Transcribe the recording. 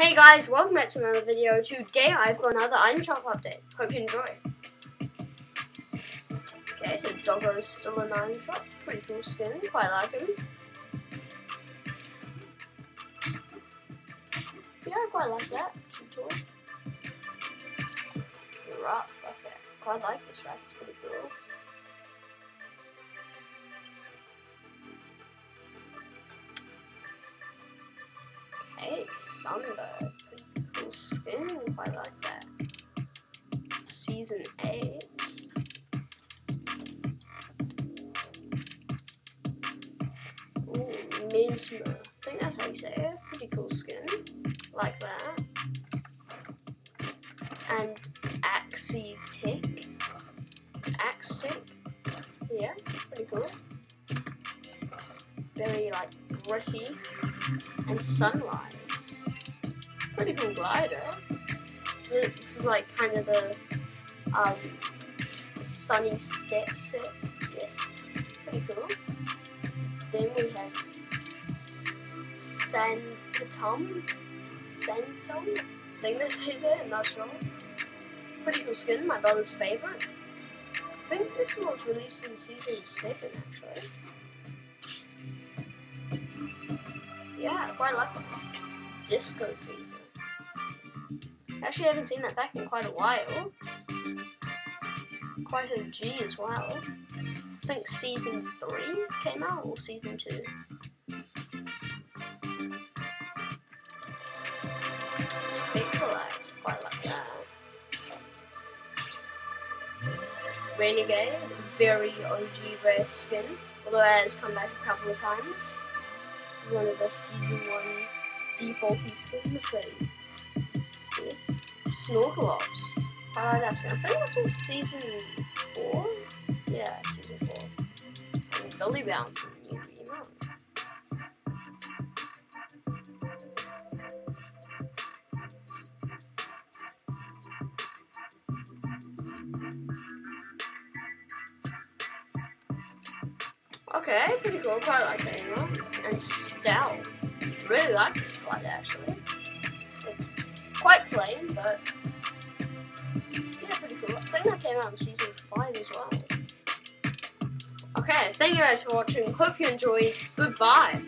Hey guys, welcome back to another video. Today I've got another item shop update. Hope you enjoy. Okay, so Doggo's still an item shop. Pretty cool skin, quite like him. Yeah, I quite like that. Toy. Rough, okay. Quite like this rack, it's pretty cool. Sunbird. Pretty cool skin, quite like that. Season 8. Ooh. I think that's how you say it. Pretty cool skin. Like that. And Axie Tick. Axe Tick. Yeah, pretty cool. Very like bricky and sunrise. Pretty cool glider. This is like kind of the um, sunny step set. Yes, pretty cool. Then we have Sankatum. Santum? I think that's you say it, I'm not sure. Pretty cool skin, my brother's favorite. I think this one was released in season 7 actually. Yeah, I quite like it. Disco Fever. Actually, I haven't seen that back in quite a while. Quite a G as well. I think season 3 came out, or season 2. Spectralize, quite like that. Renegade, very OG rare skin, although it has come back a couple of times one of the season one defaulty skins and yeah. Snorkel Ops. I think this was season four. Yeah, season four. And Billy Bounce. Okay, pretty cool. Quite like that emo. And Stealth. Really like this spot actually. It's quite plain, but Okay, thank you guys for watching. Hope you enjoyed. Goodbye.